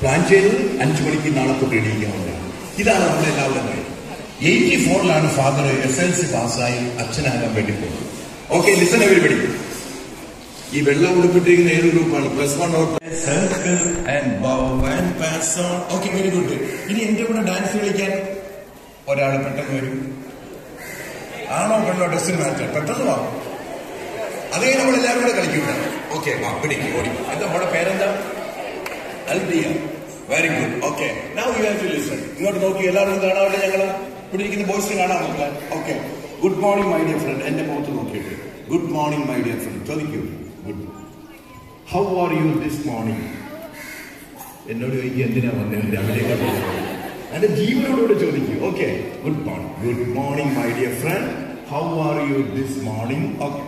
Plan ചെയ്തത് അഞ്ചു മണിക്ക് നാളെ തൊട്ട് എണീക്കാവുന്നതാണ് ഇതാണ് നമ്മളെല്ലാവരും കാര്യം എയ്റ്റി ഫോറിലാണ് ഫാദർ എസ് എൽ സി പാസ്സായി അച്ഛനാകാൻ വേണ്ടി പോകുന്നത്. ഓക്കെ ലിസൺ എവരിബഡി ഈ വെള്ളം ഉടുപ്പിട്ടിരിക്കുന്ന ഏത് ഗ്രൂപ്പാണ്? Plus one circle and bow and pass on okay very good ഇനി എന്റെ കൂടെ ഡാൻസ് കളിക്കാൻ ഒരാൾ പെട്ടെന്ന് വരും. ആണോ പെണ്ണോ ഡ്രസ്സിന് മാറ്റാൻ പെട്ടെന്ന് വാ. അതേ നമ്മൾ എല്ലാവരും കൂടെ കളിക്കൂല ഓക്കെ വാ പിടിക്കും ഓടി. എന്താ നമ്മുടെ പേരെന്താ? അൽദിയ very good okay now you listen ഇങ്ങോട്ട് നോക്കി. എല്ലാവരും കാണാവട്ടെ ഞങ്ങൾ ഇവിടെ ഇരിക്കുന്ന ബോയ്സിന് കാണാൻ മക്കളെ okay good morning my dear friend എന്റെ മുഖത്ത് നോക്കിയിട്ട്. Good morning my dear friend ചോദിക്കൂ. Good how are you this morning എന്നോട് ചോദിക്കുക എന്തിനാ വന്നത് രാവിലെ എന്റെ ജീവനോടുകൂടെ ചോദിക്കൂ. Okay good morning good morning my dear friend how are you this morning okay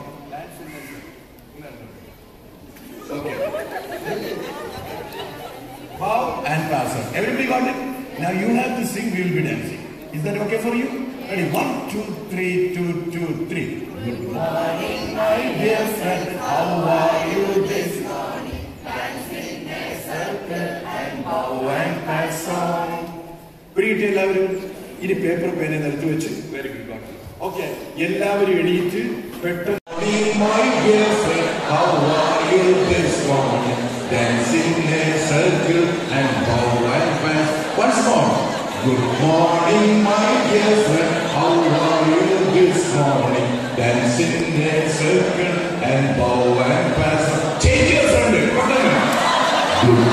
got it? Now you have to sing, we will be dancing. Is that okay for you? Ready? One, two, three, two, two, three. Good morning, my dear friend. How are you this morning? Dancing in a circle and bow and pass on. പിടികിട്ടി എല്ലാവരും ഇനി paper പേന നിലത്ത് വെച്ച് very good okay എല്ലാവരും എണീറ്റ് പെട്ടെന്ന് Good morning, my dear friend. How are you this morning? Dancing in circle and bow and pass. Change your Sunday. Good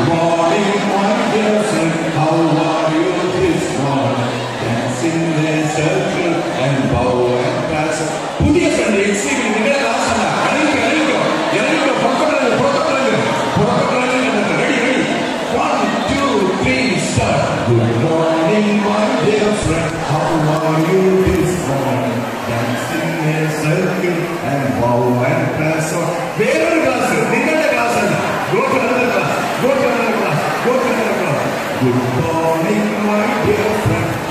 morning, my dear friend. How are you this morning? Dancing in circle and bow and pass. Put your Sunday singing.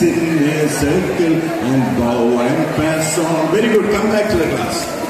Dancing in a circle and bow and pass on. Very good. Come back to the class.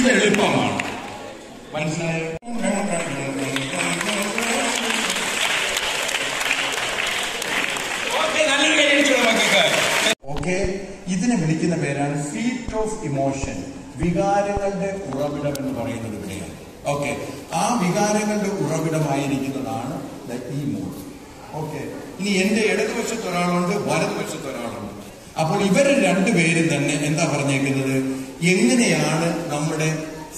ഇത് എളുപ്പമാണ്. മനസ്സിലായോ. Okay ഇതിനെ വിളിക്കുന്ന പേരാണ് seat of emotion വികാരങ്ങളുടെ ഉറവിടം എന്ന് പറയുന്നത് ഇവിടെയാണ്. ഓക്കെ ആ വികാരങ്ങളുടെ ഉറവിടമായിരിക്കുന്നതാണ് ദ ഈ മൂഡ് ഓക്കെ ഇനി എന്റെ ഇടതുവശത്ത് ഒരാളുണ്ട് വലതുവശത്ത് ഒരാളുണ്ട്. അപ്പോൾ ഇവർ രണ്ടുപേരും തന്നെ എന്താ പറഞ്ഞേക്കുന്നത്? എങ്ങനെയാണ് നമ്മുടെ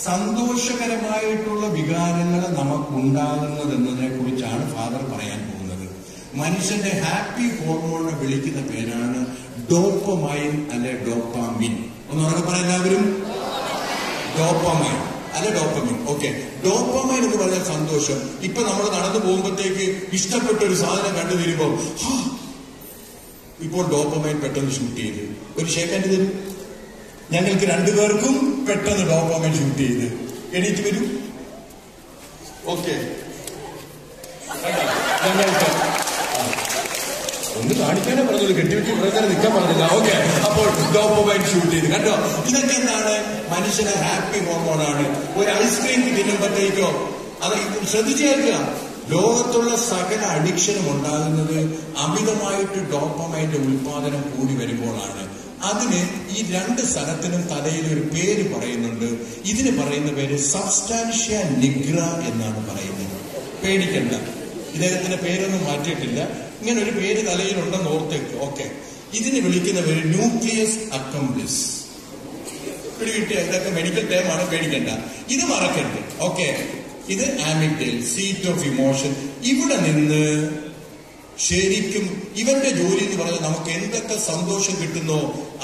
സന്തോഷകരമായിട്ടുള്ള വികാരങ്ങൾ നമുക്കുണ്ടാകുന്നത് എന്നതിനെ കുറിച്ചാണ് ഫാദർ പറയാൻ പോകുന്നത്. മനുഷ്യന്റെ ഹാപ്പി ഹോർമോണിനെ വിളിക്കുന്ന പേരാണ് ഡോപ്പമൈൻ അല്ലെ ഡോപ്പാമിൻ. ഒന്ന് ഉറക്കെ പറയാം എല്ലാവരും. ഡോപ്പമൈൻ അല്ല ഡോപ്പമിൻ. ഓക്കെ. ഡോപ്പമൈൻ എന്ന് പറഞ്ഞാൽ സന്തോഷം. ഇപ്പൊ നമ്മൾ നടന്നു പോകുമ്പോഴത്തേക്ക് ഇഷ്ടപ്പെട്ട ഒരു സാധനം കണ്ടു തീരുമ്പോൾ "ഹാ, ഇപ്പോൾ ഡോപ്പമൈൻ പെട്ടെന്ന് ഷൂട്ട് ചെയ്ത്. ഒരു ഷേക്കാൻഡ് തരും. ഞങ്ങൾക്ക് രണ്ടുപേർക്കും പെട്ടെന്ന് ഡോപ്പമൈൻ ഷൂട്ട് ചെയ്ത്. എണീറ്റ് വരും. ഓക്കെ ഞങ്ങൾക്ക്. ഒന്ന് കാണിക്കാനേ പറഞ്ഞോളൂ കെട്ടിവെച്ച് പ്രവർത്തനം നിൽക്കാൻ പറഞ്ഞില്ല. ഓക്കെ അപ്പോൾ ഡോപ്പമൈൻ ഷൂട്ട് ചെയ്ത്. കണ്ടോ? ഇതൊക്കെ എന്താണ്? മനുഷ്യന് ഹാപ്പി ഹോർമോണാണ് ഒരു ഐസ്ക്രീം തിന്നുമ്പോഴത്തേക്കോ അത് ശ്രദ്ധിച്ചു കേൾക്കുക ലോകത്തുള്ള സകല അഡിക്ഷനും ഉണ്ടാകുന്നത് അമിതമായിട്ട് ഡോപ്പമൈന്റെ ഉൽപാദനം കൂടി വരുമ്പോഴാണ്. അതിന് ഈ രണ്ട് സ്ഥലത്തിനും തലയിൽ ഒരു പേര് പറയുന്നുണ്ട്. ഇതിന് പറയുന്ന പേര് സബ്സ്റ്റാൻഷ്യ നിഗ്ര എന്നാണ് പറയുന്നത്. പേടിക്കണ്ട. ഇദ്ദേഹത്തിന്റെ പേരൊന്നും മാറ്റിയിട്ടില്ല. ഇങ്ങനെ ഒരു പേര് തലയിലുണ്ടെന്ന് ഓർത്തേക്ക് ഓക്കെ. ഇതിന് വിളിക്കുന്ന പേര് ന്യൂക്ലിയസ് അക്കംപ്ലിസ് പിടികിട്ടിയ ഇതൊക്കെ മെഡിക്കൽ ടൈമാണ് പേടിക്കണ്ട. ഇത് മറക്കരുത്. ഓക്കെ. ഇത് ആമിറ്റൽ സീറ്റ് ഓഫ് ഇമോഷൻ ഇവിടെ നിന്ന് ശരിക്കും ഇവന്റെ ജോലി എന്ന് പറഞ്ഞാൽ നമുക്ക് എന്തൊക്കെ സന്തോഷം കിട്ടുന്നോ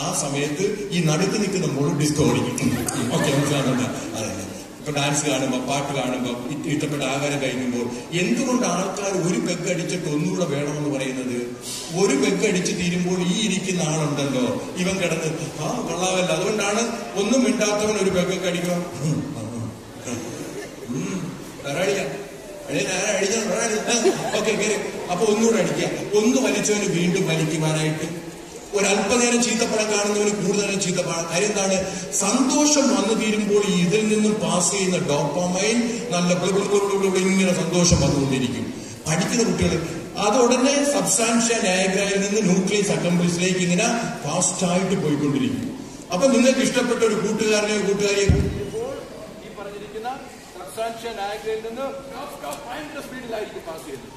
ആ സമയത്ത് ഈ നടുക്ക് നിൽക്കുന്ന മുഴുവൻ ഡിസ്കോ ഓടിക്കും. ഓക്കെ മനസ്സിലാകുന്നുണ്ട് അതല്ല. ഇപ്പൊ ഡാൻസ് കാണുമ്പോൾ പാട്ട് കാണുമ്പോൾ ഇഷ്ടപ്പെട്ട ആഹാരം കഴിക്കുമ്പോൾ എന്തുകൊണ്ട് ആൾക്കാർ ഒരു പെഗ് അടിച്ചിട്ട് ഒന്നുകൂടെ വേണമെന്ന് പറയുന്നത്? ഒരു പെഗ് അടിച്ച് തീരുമ്പോൾ ഈ ഇരിക്കുന്ന ആളുണ്ടല്ലോ. ഇവൻ കിടന്ന് ആ കൊള്ളാവല്ല അതുകൊണ്ടാണ് ഒന്നും മിണ്ടാത്തവൻ ഒരു പെഗ്ഗൊക്കെ അടിക്കുക ഓക്കെ അപ്പൊ ഒന്നുകൂടെ അടിക്കുക. ഒന്ന് വലിച്ചവന് വീണ്ടും വലിക്കുവാനായിട്ട്. ഒരല്പനേരം ചീത്തപ്പഴം കാണുന്നവന് കൂടുതലും ചീത്തപ്പഴം. കാര്യം എന്താണ്? സന്തോഷം വന്നു തീരുമ്പോൾ ഇതിൽ നിന്നും പാസ് ചെയ്യുന്ന ഡോപ്പമൈൻ നല്ല ഇങ്ങനെ സന്തോഷം വന്നുകൊണ്ടിരിക്കും. പഠിക്കുന്ന കുട്ടികൾ അത് ഉടനെ സബ്സ്റ്റാൻഷ്യ ഡയഗ്രയിൽ നിന്ന് ന്യൂക്ലിയസ് അക്കംപ്ലിസിലേക്ക് ഇങ്ങനെ ഫാസ്റ്റായിട്ട് പോയിക്കൊണ്ടിരിക്കും. അപ്പൊ നിങ്ങൾക്ക് ഇഷ്ടപ്പെട്ട ഒരു കൂട്ടുകാരനെയോ കൂട്ടുകാരിയോ സബ്സ്റ്റാൻഷ്യൽ ഡയഗ്രയിൽ നിന്ന് ഭയങ്കര സ്പീഡിലായിരിക്കും പാസ് ചെയ്യുന്നത്.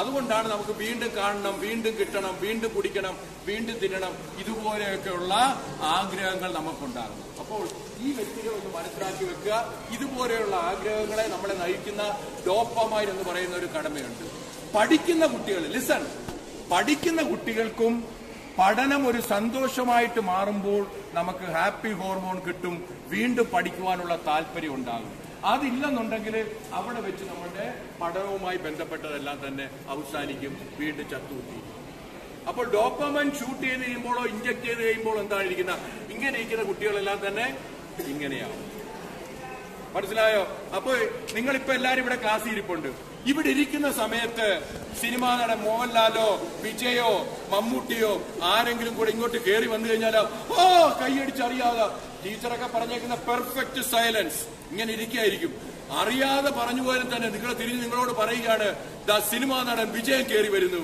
അതുകൊണ്ടാണ് നമുക്ക് വീണ്ടും കാണണം വീണ്ടും കിട്ടണം വീണ്ടും കുടിക്കണം വീണ്ടും തിന്നണം. ഇതുപോലെയൊക്കെയുള്ള ആഗ്രഹങ്ങൾ നമുക്കുണ്ടാകും അപ്പോൾ ഈ വ്യക്തികൾ ഒന്ന് മനസ്സിലാക്കി വെക്കുക. ഇതുപോലെയുള്ള ആഗ്രഹങ്ങളെ നമ്മളെ നയിക്കുന്ന ഡോപ്പമൈൻ എന്ന് പറയുന്ന ഒരു കടമയുണ്ട്. പഠിക്കുന്ന കുട്ടികൾ ലിസൺ പഠിക്കുന്ന കുട്ടികൾക്കും പഠനം ഒരു സന്തോഷമായിട്ട് മാറുമ്പോൾ നമുക്ക് ഹാപ്പി ഹോർമോൺ കിട്ടും. വീണ്ടും പഠിക്കുവാനുള്ള താല്പര്യം ഉണ്ടാകും. അതില്ലെന്നുണ്ടെങ്കിൽ അവിടെ വെച്ച് നമ്മുടെ പഠനവുമായി ബന്ധപ്പെട്ടതെല്ലാം തന്നെ അവസാനിക്കും വീണ്ടും ചത്തുകൂട്ടി അപ്പോൾ ഡോപ്പമൻ ഷൂട്ട് ചെയ്ത് കഴിയുമ്പോഴോ ഇഞ്ചക്ട് ചെയ്ത് കഴിയുമ്പോഴോ എന്താണ് ഇരിക്കുന്ന ഇങ്ങനെ ഇരിക്കുന്ന കുട്ടികളെല്ലാം തന്നെ ഇങ്ങനെയാവും. മനസ്സിലായോ? അപ്പൊ നിങ്ങളിപ്പോ എല്ലാരും ഇവിടെ ക്ലാസ് ഇരിപ്പുണ്ട്. ഇവിടെ ഇരിക്കുന്ന സമയത്ത് സിനിമാ നടൻ മോഹൻലാലോ വിജയോ മമ്മൂട്ടിയോ ആരെങ്കിലും കൂടെ ഇങ്ങോട്ട് കയറി വന്നു കഴിഞ്ഞാലോ ഓ കൈയടിച്ചറിയാതെ ടീച്ചറൊക്കെ പറഞ്ഞേക്കുന്ന പെർഫെക്റ്റ് സൈലൻസ്. ഇങ്ങനെ ഇരിക്കായിരിക്കും അറിയാതെ പറഞ്ഞു പോയാലും തന്നെ നിങ്ങൾ തിരിഞ്ഞ് നിങ്ങളോട് പറയുകയാണ് ദാ സിനിമാ നടൻ വിജയൻ കയറി വരുന്നു.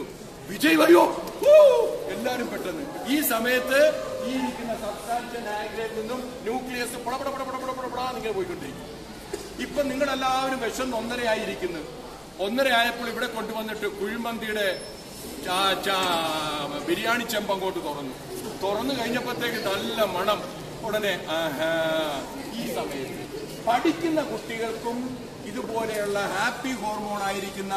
വിജയ് വയ്യോ! എല്ലാരും പെട്ടെന്ന്. ഈ സമയത്ത് ഈ ഇരിക്കുന്ന സബ്സ്റ്റാൻഷ്യൽ ആംഗിളിൽ നിന്നും ന്യൂക്ലിയസ് പുടപടപടപടപടപടാ നിങ്ങൾ പോയിക്കൊണ്ടിരിക്കും. ഇപ്പൊ നിങ്ങളെല്ലാവരും വിശന്ന് ഒന്നരയായിരിക്കുന്നു. ഒന്നര ആയപ്പോൾ ഇവിടെ കൊണ്ടുവന്നിട്ട് കുഴിമന്തിയുടെ ബിരിയാണി ചെമ്പ് അങ്ങോട്ട് തുറന്നു. തുറന്നു കഴിഞ്ഞപ്പോഴത്തേക്ക് നല്ല മണം. ഉടനെ ഈ സമയത്ത് പഠിക്കുന്ന കുട്ടികൾക്കും ഇതുപോലെയുള്ള ഹാപ്പി ഹോർമോൺ ആയിരിക്കുന്ന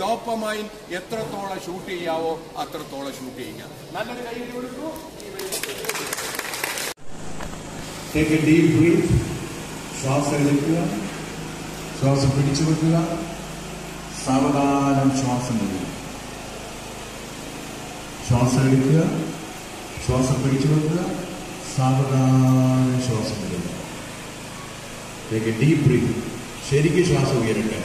ഡോപ്പമൈൻ എത്രത്തോളം ഷൂട്ട് ചെയ്യാവോ അത്രത്തോളം ഷൂട്ട് ചെയ്യുക. നല്ലൊരു കൊടുക്കൂ. ശ്വാസം എടുക്കുക. ശ്വാസം പിടിച്ചു വെക്കുക. സാവധാനം ശ്വാസം എടുക്കുക. ശ്വാസം എടുക്കുക. ശ്വാസം പിടിച്ചു വെക്കുക. സാവധാനം ശ്വാസം വിടുക deep breath. ശരിക്കും ശ്വാസം ഉയരട്ടെ.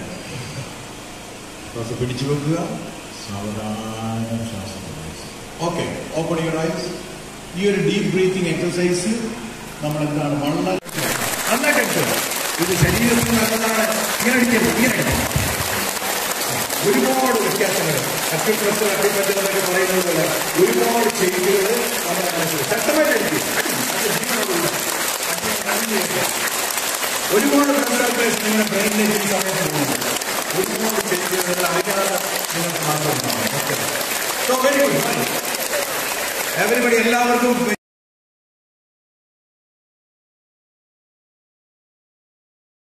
ശ്വാസം പിടിച്ചു വെക്കുക. സാവധാനം ശ്വാസം ഓക്കെ ഓപ്പൺ യുവർ ഐസ്. ഈ ഒരു ഡീപ് ബ്രീത്തിങ് എക്സസൈസ് നമ്മൾ എന്താണ് വളരെ ഇത് ശരീരത്തിൽ നല്ലതാണ് ഇങ്ങനെ അടിക്കരുത് ഇങ്ങനെ ഒരുപാട് വ്യത്യാസങ്ങൾ. അക്യുപ്രസ് അക്യുപ്രസ് എന്നൊക്കെ പറയുന്നത് പോലെ ഒരുപാട് ചെയ്തികൾ നമ്മുടെ മനസ്സിൽ ജീവനുള്ള കണ്ണിലേക്ക് ഒരുപാട് കൺസൾട്ടേഷൻ നിങ്ങളുടെ ബ്രെയിനിലേക്ക് ഈ സമയത്ത് പോകുന്നു ഒരുപാട് ചേഞ്ചുകൾ അറിയാതെ നിങ്ങൾക്ക് മാത്രം okay. So very good everybody എല്ലാവർക്കും